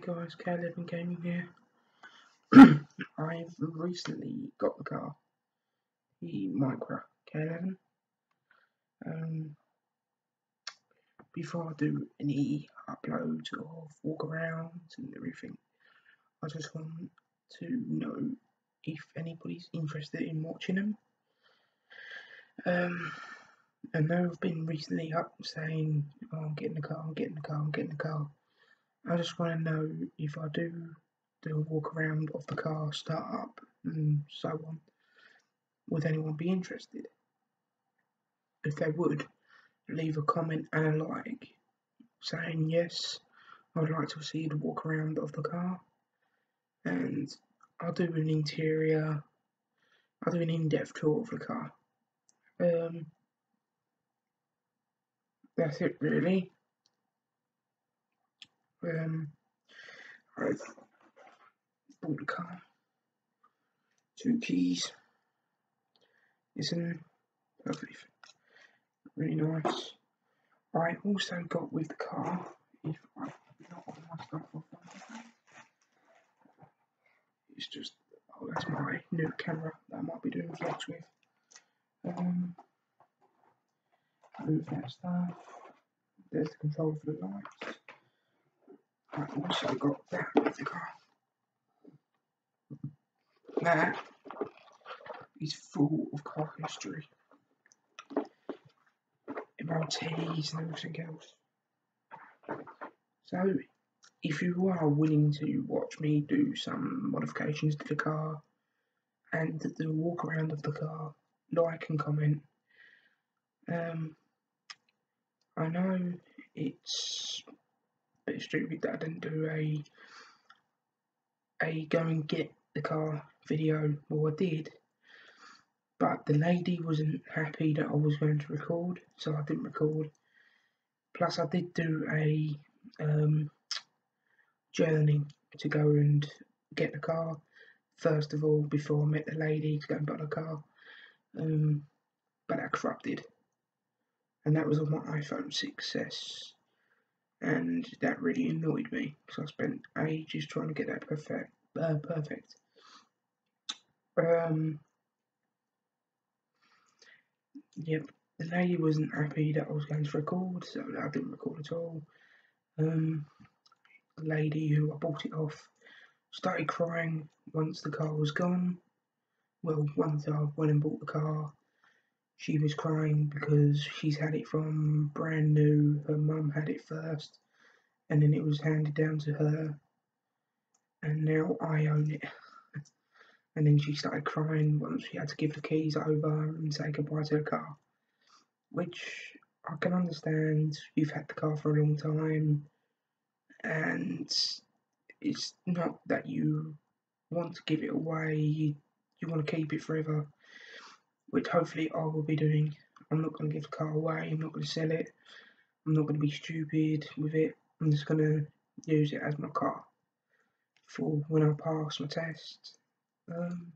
guys, K11 Gaming here. I've recently got the car, the Micra K11. Um, before I do any uploads or walk arounds and everything, I just want to know if anybody's interested in watching them. Um, know I've been recently up saying, oh, I'm getting the car, I'm getting the car, I'm getting the car. I just want to know if I do do a walk around of the car, start up, and so on, would anyone be interested? If they would, leave a comment and a like saying yes, I would like to see the walk around of the car, and I'll do an interior, I'll do an in depth tour of the car. Um, that's it really. Um, I've bought the car, two keys, isn't perfect, really nice. I also got with the car, if I not all my stuff off it's just, oh that's my new camera that I might be doing vlogs with. Um, move that stuff, there's the control for the lights. I also got that with the car. That is full of car history. About MOTs and everything else. So, if you are willing to watch me do some modifications to the car and the walk around of the car, like and comment. Um, I know it's bit stupid that I didn't do a a go and get the car video. Well, I did, but the lady wasn't happy that I was going to record, so I didn't record. Plus, I did do a um, journey to go and get the car first of all before I met the lady to go and buy the car. Um, but that corrupted, and that was on my iPhone 6s and that really annoyed me because I spent ages trying to get that perfect. Uh, perfect. Um. Yep, the lady wasn't happy that I was going to record, so I didn't record at all. Um, the lady who I bought it off started crying once the car was gone. Well, once I went and bought the car, she was crying because she's had it from brand new. Her mum had it first, and then it was handed down to her, and now I own it. and then she started crying once she had to give the keys over and say goodbye to her car, which I can understand. You've had the car for a long time, and it's not that you want to give it away. You, you want to keep it forever which hopefully I will be doing. I'm not going to give the car away, I'm not going to sell it, I'm not going to be stupid with it, I'm just going to use it as my car for when I pass my test. Um,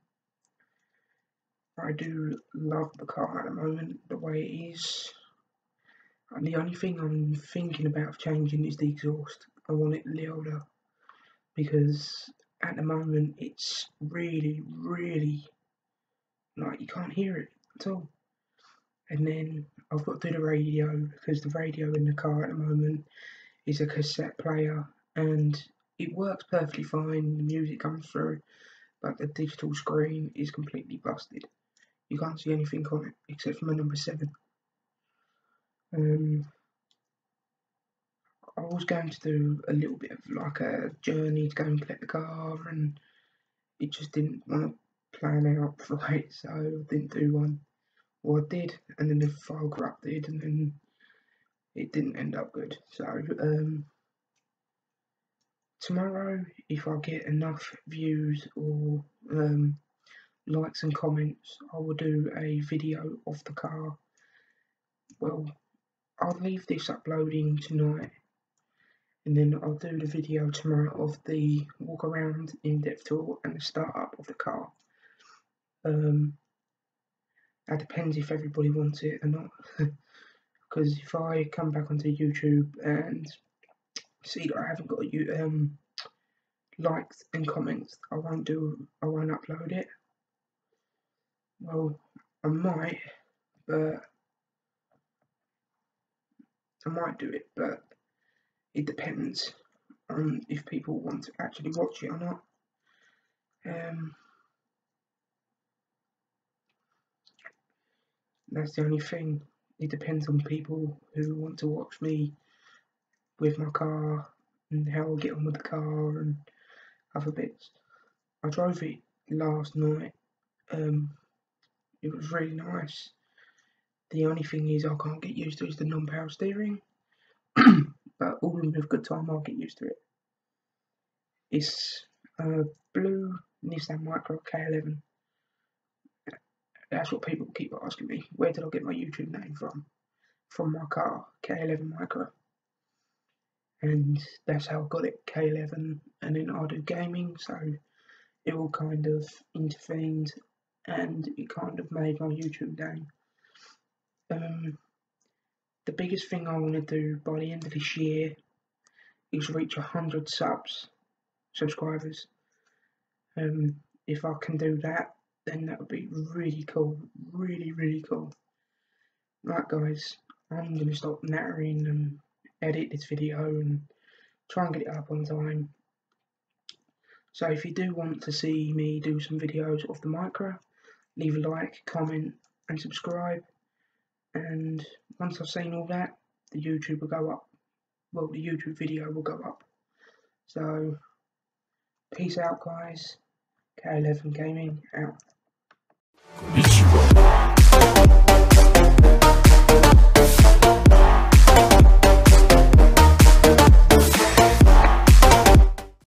I do love the car at the moment, the way it is. And the only thing I'm thinking about changing is the exhaust. I want it louder because at the moment it's really, really like you can't hear it at all. And then I've got to do the radio because the radio in the car at the moment is a cassette player and it works perfectly fine, the music comes through, but the digital screen is completely busted. You can't see anything on it except for my number seven. Um, I was going to do a little bit of like a journey to go and collect the car, and it just didn't want plan out right, so I didn't do one. Or I did, and then the file corrupted, and then it didn't end up good. So, um, tomorrow, if I get enough views or um, likes and comments, I will do a video of the car. Well, I'll leave this uploading tonight and then I'll do the video tomorrow of the walk around in-depth tour and the start up of the car. Um, that depends if everybody wants it or not. Because if I come back onto YouTube and see that I haven't got a um, likes and comments, I won't do, I won't upload it. Well, I might, but I might do it, but it depends on if people want to actually watch it or not. Um, that's the only thing. It depends on people who want to watch me with my car and how I get on with the car and other bits. I drove it last night. Um, it was really nice. The only thing is I can't get used to is the non-power steering. but all in with good time I'll get used to it. It's a blue Nissan Micra K11. That's what people keep asking me. Where did I get my YouTube name from? From my car, K11 Micra. And that's how I got it, K11. And then I do gaming, so it all kind of intervened and it kind of made my YouTube name. Um, the biggest thing I want to do by the end of this year is reach 100 subs, subscribers. Um, if I can do that, then that would be really cool. Really, really cool. Right, guys, I'm going to stop nattering and edit this video and try and get it up on time. So if you do want to see me do some videos of the Micra, leave a like, comment and subscribe. And once I've seen all that, the YouTube will go up. Well, the YouTube video will go up. So, peace out guys. Eleven Gaming out.